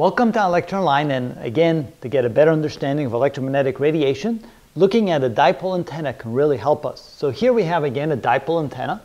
Welcome to ilectureonline and again to get a better understanding of electromagnetic radiation, looking at a dipole antenna can really help us. So here we have again a dipole antenna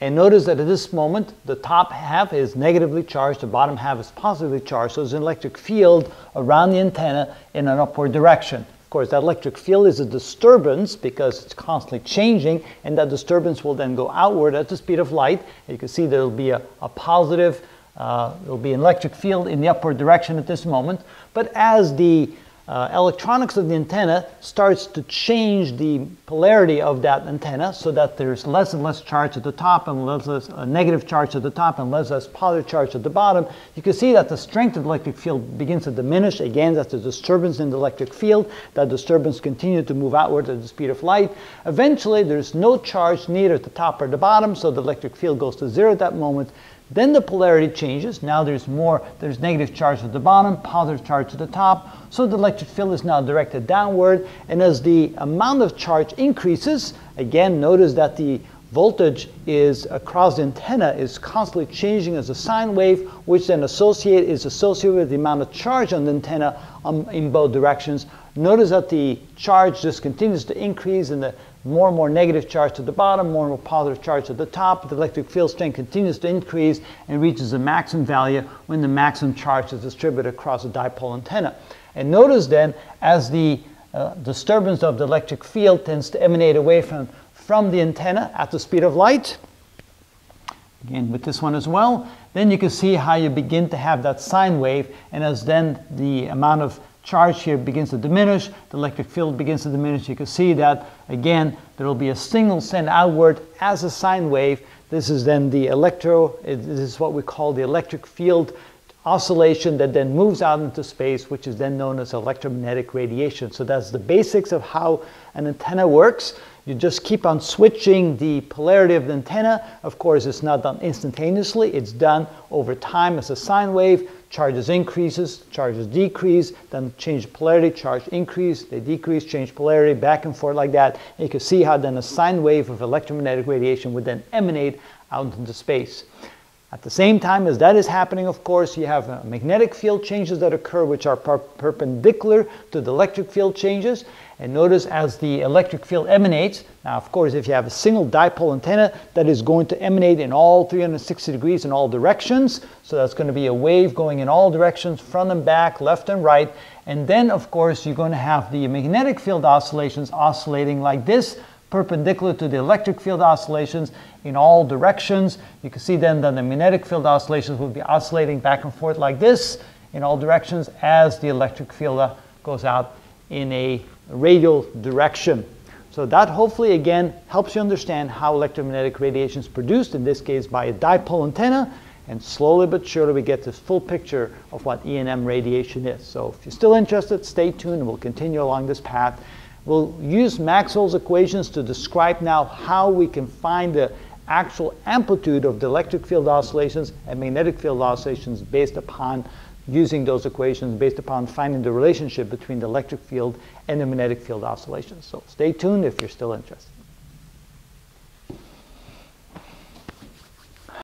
and notice that at this moment the top half is negatively charged, the bottom half is positively charged, so there's an electric field around the antenna in an upward direction. Of course that electric field is a disturbance because it's constantly changing and that disturbance will then go outward at the speed of light. You can see there will be a, a positive uh, there will be an electric field in the upward direction at this moment. But as the uh, electronics of the antenna starts to change the polarity of that antenna so that there's less and less charge at the top and less, less a negative charge at the top and less less positive charge at the bottom, you can see that the strength of the electric field begins to diminish. Again, that's a disturbance in the electric field. That disturbance continues to move outward at the speed of light. Eventually, there's no charge neither at the top or the bottom, so the electric field goes to zero at that moment. Then the polarity changes. Now there's more, there's negative charge at the bottom, positive charge at the top. So the electric field is now directed downward. And as the amount of charge increases, again, notice that the voltage is across the antenna is constantly changing as a sine wave, which then associate is associated with the amount of charge on the antenna um, in both directions. Notice that the charge just continues to increase and the more and more negative charge to the bottom, more and more positive charge at the top. The electric field strength continues to increase and reaches a maximum value when the maximum charge is distributed across the dipole antenna. And notice then, as the uh, disturbance of the electric field tends to emanate away from, from the antenna at the speed of light, again with this one as well, then you can see how you begin to have that sine wave, and as then the amount of charge here begins to diminish, the electric field begins to diminish. You can see that again, there will be a signal sent outward as a sine wave. This is then the electro, eh, this is what we call the electric field oscillation that then moves out into space, which is then known as electromagnetic radiation. So that's the basics of how an antenna works. You just keep on switching the polarity of the antenna. Of course, it's not done instantaneously. It's done over time as a sine wave. Charges increases, charges decrease, then change polarity, charge increase, they decrease, change polarity, back and forth like that. And you can see how then a sine wave of electromagnetic radiation would then emanate out into space. At the same time as that is happening, of course, you have uh, magnetic field changes that occur which are per perpendicular to the electric field changes. And notice as the electric field emanates, now of course if you have a single dipole antenna that is going to emanate in all 360 degrees in all directions, so that's going to be a wave going in all directions, front and back, left and right. And then of course you're going to have the magnetic field oscillations oscillating like this, perpendicular to the electric field oscillations in all directions. You can see then that the magnetic field oscillations will be oscillating back and forth like this in all directions as the electric field uh, goes out in a radial direction. So that hopefully again helps you understand how electromagnetic radiation is produced, in this case by a dipole antenna, and slowly but surely we get this full picture of what E&M radiation is. So if you're still interested, stay tuned and we'll continue along this path. We'll use Maxwell's equations to describe now how we can find the actual amplitude of the electric field oscillations and magnetic field oscillations based upon using those equations based upon finding the relationship between the electric field and the magnetic field oscillations. So stay tuned if you're still interested.